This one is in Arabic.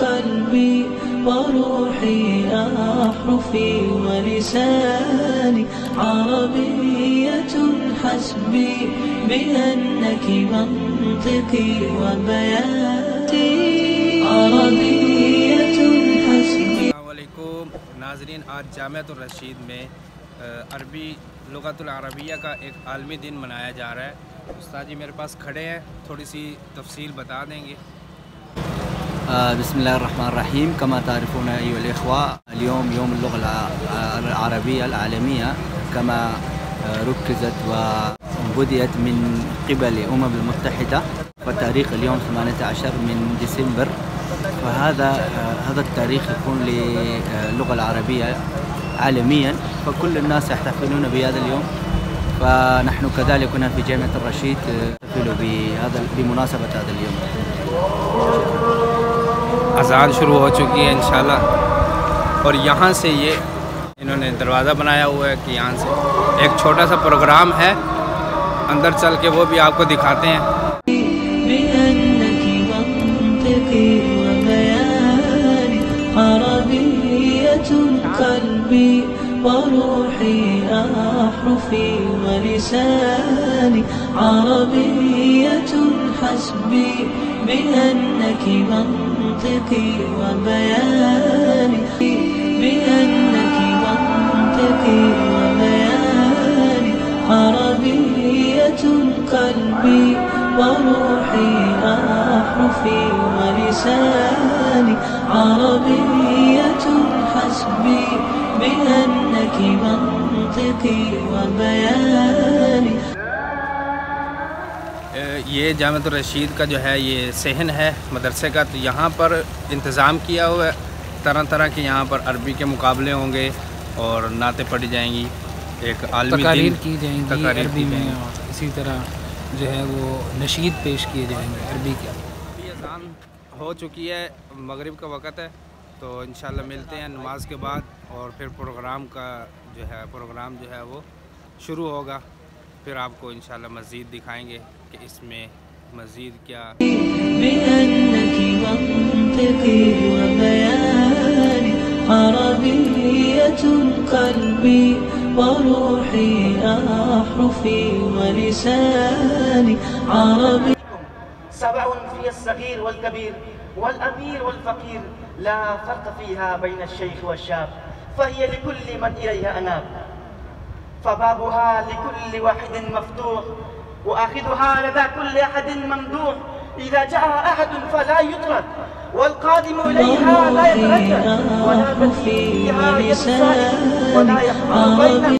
قلبي وروحي أحرفي ولساني. عربية حسبي بأنك منطقي وبياتي. عربي السلام علیکم ناظرین، آج جامعۃ الرشید میں عربی لغت العربیہ کا ایک عالمی دن منایا جا رہا ہے۔ استاد جی میرے پاس کھڑے ہیں، تھوڑی سی تفصیل بتا دیں گے۔ بسم الله الرحمن الرحيم. كما تعرفون أيها الإخوة اليوم يوم اللغة الع- العربية العالمية كما آه، ركزت وبدأت من قبل الأمم المتحدة وتاريخ اليوم 18 من ديسمبر. فهذا آه، هذا التاريخ يكون للغة العربية عالميا فكل الناس يحتفلون بهذا اليوم. فنحن كذلك هنا في جامعة الرشيد آه، نحتفل بهذا بمناسبة هذا اليوم. اذان شروع ہو چکی ہے انشاءاللہ۔ اور یہاں سے یہ انہوں نے دروازہ بنایا ہوا ہے کہ یہاں سے۔ ایک چھوٹا سا پروگرام ہے، اندر چل کے وہ بھی آپ کو دکھاتے ہیں۔ عربية حسبي بأنك منطقي وبياني. بأنك منطقي وبياني. عربية قلبي وروحي أحرفي ولساني. عربية حسبي بأنك منطقي وبياني. یہ جامع الرشید کا جو ہے یہ صحن ہے مدرسے کا تو یہاں پر انتظام کیا ہوا ہے؟ طرح طرح کے یہاں پر عربی کے مقابلے ہوں گے اور نعتیں پڑھی جائیں گی ایک عالمی تقاریر کی جائیں گی تقاریر عربی میں اسی طرح جو ہے وہ نشید پیش کیے جائیں گے عربی کے۔ اذان ہو چکی ہے مغرب کا وقت ہے تو انشاءاللہ ملتے ہیں نماز کے بعد اور پھر پروگرام کا جو ہے پروگرام جو ہے وہ شروع ہوگا۔ फिर आपको इन मज़ीद दिखाएंगे कि इसमें मज़ीद क्या بأنك منطقي وبياني عربية قلبي وروحي أحرفي ولساني عربي سواء في الصغير والكبير والأمير والفقير لا فرق فيها بين الشيخ والشاب فهي لكل من إليها أناب فبابها لكل واحد مفتوح وآخذها لدى كل أحد ممدوح. إذا جاء أحد فلا يطرد والقادم إليها لا يتردد ولا بفيها يد ولساني ولا يحول بين